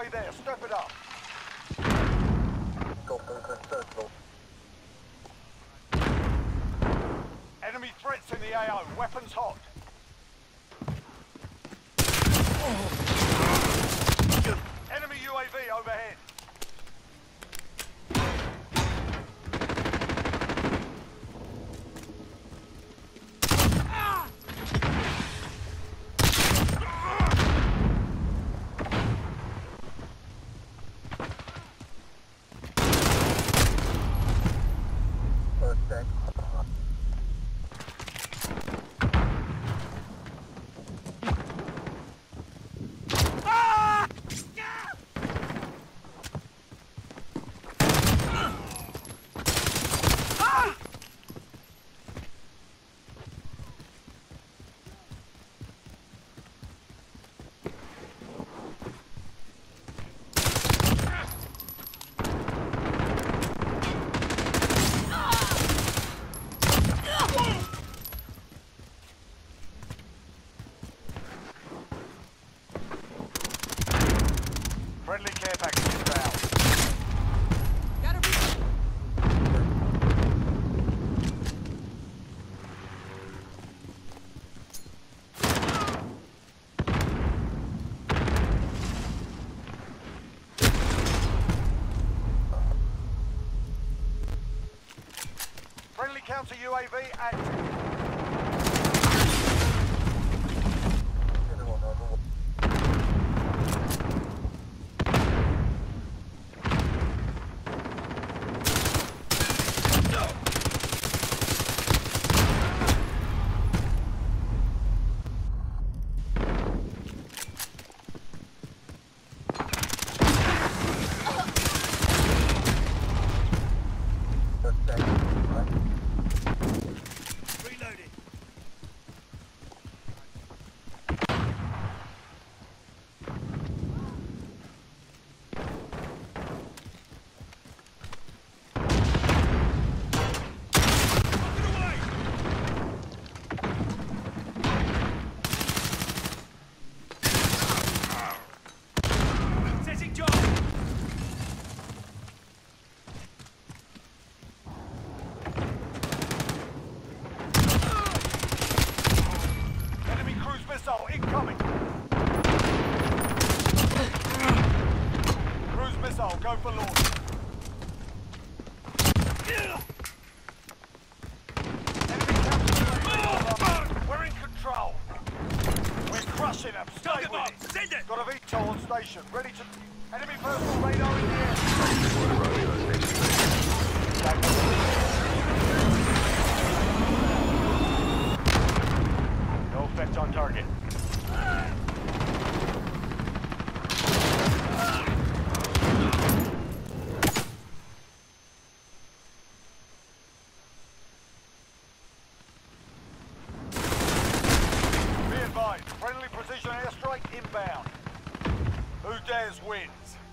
halfway there. Step it up. Enemy threats in the AO. Weapons hot. Enemy UAV overhead. Friendly care package is down. Friendly counter UAV active. Missile, go for launch. We're in control. We're crushing them. Stay Target with it. Send it! Got a VTOL on station, ready to... Enemy personal radar in the air. No effect on target. Gomez wins.